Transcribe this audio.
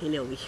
You know me.